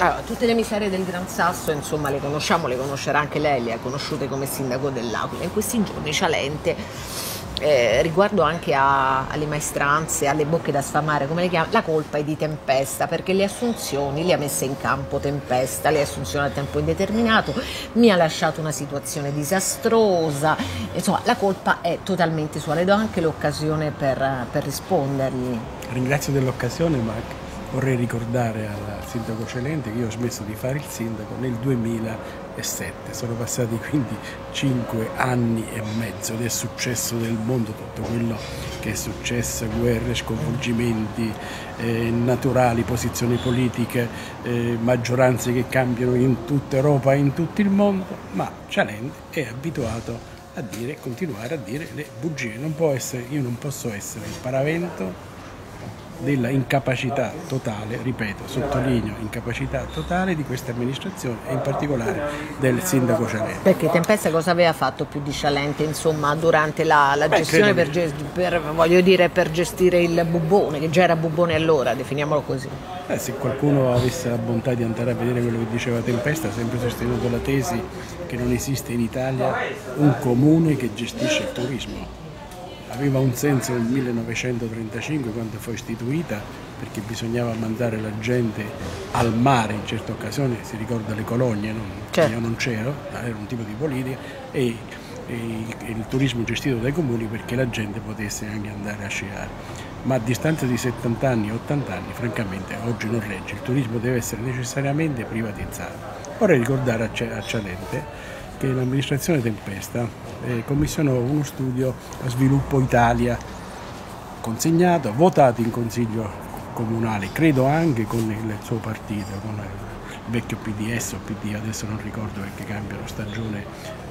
Allora, tutte le miserie del Gran Sasso, insomma, le conosciamo, le conoscerà anche lei, le ha conosciute come sindaco dell'Aquila. In questi giorni Cialente eh, riguardo anche a, alle maestranze, alle bocche da sfamare, come le chiama, la colpa è di Tempesta perché le assunzioni le ha messe in campo Tempesta, le assunzioni a tempo indeterminato, mi ha lasciato una situazione disastrosa, insomma la colpa è totalmente sua, le do anche l'occasione per, per rispondergli. Ringrazio dell'occasione ma vorrei ricordare al sindaco Celente che io ho smesso di fare il sindaco nel 2007, sono passati quindi cinque anni e mezzo ed è successo nel mondo tutto quello che è successo, guerre, sconvolgimenti eh, naturali, posizioni politiche, eh, maggioranze che cambiano in tutta Europa e in tutto il mondo, ma Celente è abituato a dire continuare a dire le bugie, non essere, io non posso essere il paravento della incapacità totale, ripeto, sottolineo incapacità totale di questa amministrazione e in particolare del sindaco Cialente. Perché Tempesta cosa aveva fatto più di Cialente insomma, durante la, la Beh, gestione per, per, dire, per, gestire il bubbone, che già era bubbone allora, definiamolo così? Eh, se qualcuno avesse la bontà di andare a vedere quello che diceva Tempesta, ha sempre sostenuto la tesi che non esiste in Italia un comune che gestisce il turismo aveva un senso nel 1935 quando fu istituita perché bisognava mandare la gente al mare in certe occasioni, si ricorda le colonie, non, certo. io non c'ero, era un tipo di politica e, e, e il turismo gestito dai comuni perché la gente potesse anche andare a sciare ma a distanza di 70 anni, 80 anni, francamente oggi non regge, il turismo deve essere necessariamente privatizzato. Vorrei ricordare a Cialente che l'amministrazione Tempesta eh, commissionò uno studio a sviluppo Italia consegnato, votato in consiglio comunale, credo anche con il suo partito, con il vecchio PDS o PD, adesso non ricordo perché cambiano stagione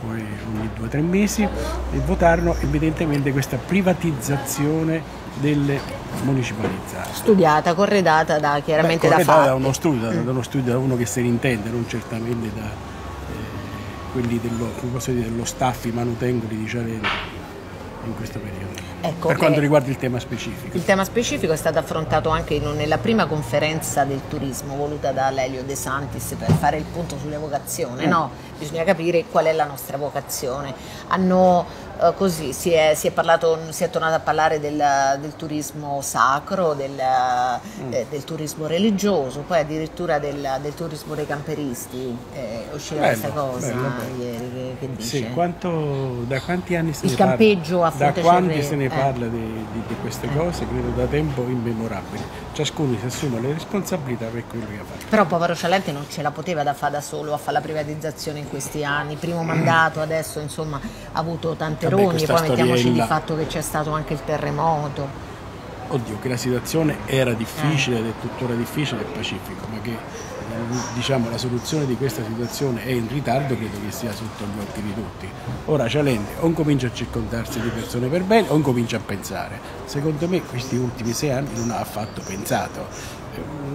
ogni due o tre mesi, e votarono evidentemente questa privatizzazione delle municipalizzate. Studiata, corredata da chiaramente Beh, corredata da, da uno studio, da uno studio da uno che se ne intende, non certamente da quelli dello, dire, dello staff, i manutengoli di Cialeno in questo periodo. Ecco, per quanto riguarda il tema specifico. Il tema specifico è stato affrontato anche nella prima conferenza del turismo voluta da Lelio De Santis per fare il punto sulle vocazioni. Mm. No? Bisogna capire qual è la nostra vocazione. Hanno eh, così si è, si, è parlato, si è, tornato a parlare del, del turismo sacro, del, mm. eh, del, turismo religioso, poi addirittura del, del turismo dei camperisti. Eh, bello, questa cosa bello, bello. ieri che, che dice. Sì, quanto, da quanti anni se Il ne campeggio parla? a Fonte Da quanti se ne eh. parla di, di, di, queste eh. cose? Credo da tempo immemorabile. Ciascuno si assume le responsabilità per quello che ha fatto. Però povero Cialente non ce la poteva da fare da solo a fare la privatizzazione in questi anni. Primo mandato, adesso insomma ha avuto tante Rogne, poi mettiamoci di fatto che c'è stato anche il terremoto. Oddio, che la situazione era difficile eh. ed è tuttora difficile e pacifico, ma che diciamo, la soluzione di questa situazione è in ritardo, credo che sia sotto gli occhi di tutti. Ora Cialente o comincia a circondarsi di persone per bene o comincia a pensare. Secondo me questi ultimi sei anni non ha affatto pensato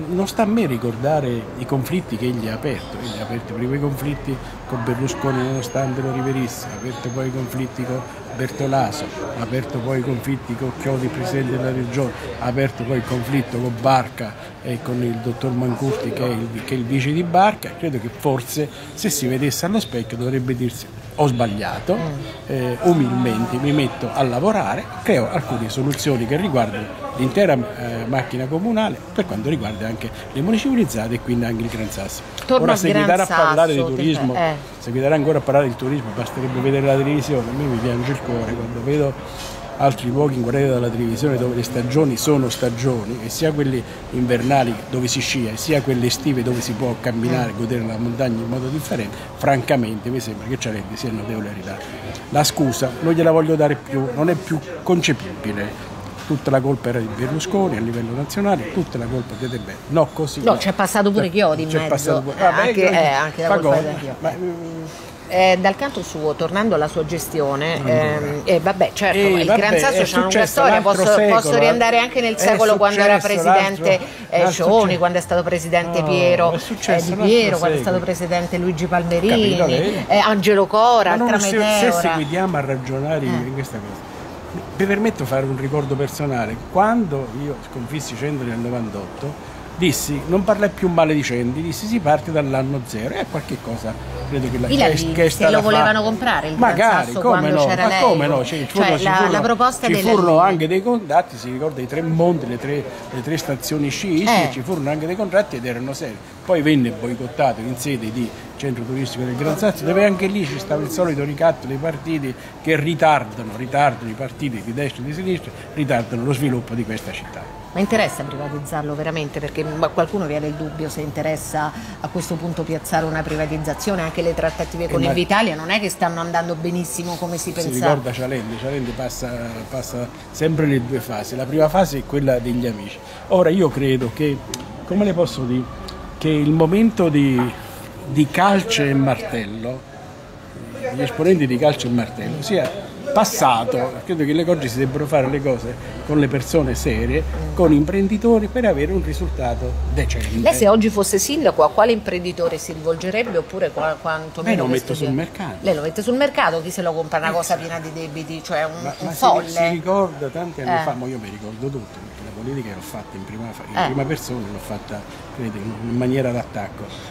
non sta a me ricordare i conflitti che egli ha aperto. Egli ha aperto prima i conflitti con Berlusconi nonostante lo riverisse, ha aperto poi i conflitti con Bertolaso, ha aperto poi i conflitti con Chiodi, presidente della regione, ha aperto poi il conflitto con Barca e con il dottor Mancurti che è il, che è il vice di Barca. Credo che forse se si vedesse allo specchio dovrebbe dirsi ho sbagliato, mm. eh, umilmente mi metto a lavorare, creo alcune soluzioni che riguardano l'intera eh, macchina comunale per quanto riguarda anche le municipalizzate e quindi anche il Gran Sasso. Torno Ora seguitare a parlare di turismo, eh. seguitare ancora a parlare di turismo, basterebbe vedere la televisione, a me mi piange il cuore quando vedo altri luoghi guardati dalla televisione dove le stagioni sono stagioni e sia quelle invernali dove si scia sia quelle estive dove si può camminare e godere la montagna in modo differente, francamente mi sembra che Ciaretti sia notevole ritardo. La scusa non gliela voglio dare più, non è più concepibile tutta la colpa era di Berlusconi a livello nazionale, tutta la colpa di De Bello. No, così. No, c'è passato pure Chiodi in mezzo. Passato pure... Eh, anche, eh, anche la colpa di Chiodi. Ma, eh, dal canto suo, tornando alla sua gestione, ehm, eh, vabbè, certo, eh, il vabbè, Gran Sasso c'è una lunga storia, posso, secolo, posso, riandare anche nel secolo quando era presidente eh, Scioni, quando è stato presidente no, Piero eh, Di Piero, quando è stato presidente Luigi Palmerini, eh, Angelo Cora, Ma se, se seguiamo a ragionare in questa cosa mi permetto di fare un ricordo personale. Quando io sconfissi Cendoli nel 98, dissi non parlai più maledicenti, dissi si parte dall'anno zero e qualche cosa credo che la che, che è se lo volevano fatta. comprare il Magari, come no, ma lei. come no, ci, ci Cioè, furono, la- furono- la proposta ci furono anche dei contatti, si ricorda i tre monti, le tre, le tre stazioni sciistiche, Eh. ci furono anche dei contratti ed erano seri. Poi venne boicottato in sede di centro turistico del Gran Sasso, dove anche lì ci stava il solito ricatto dei partiti che ritardano, ritardano i partiti di destra e di sinistra, ritardano lo sviluppo di questa città. Ma interessa privatizzarlo veramente? Perché qualcuno viene il dubbio se interessa a questo punto piazzare una privatizzazione, anche le trattative con Eh, Invitalia non è che stanno andando benissimo come si Si pensava. ricorda Cialente, Cialente passa, passa sempre le due fasi, la prima fase è quella degli amici. Ora io credo che, come le posso dire, che il momento di, di calcio e martello, gli esponenti di calcio e martello, sia passato, credo che le oggi si debbano fare le cose con le persone serie, con imprenditori per avere un risultato decente. Lei se oggi fosse sindaco a quale imprenditore si rivolgerebbe oppure qua, quanto Lei lo metto sul mercato. Lei lo mette sul mercato, chi se lo compra una cosa piena di debiti, cioè un, Ma, un ma si, folle. si ricorda tanti anni Eh. fa, ma io mi ricordo tutto, perché la politica l'ho fatta in prima, in Eh. prima persona, l'ho fatta credo, in maniera d'attacco.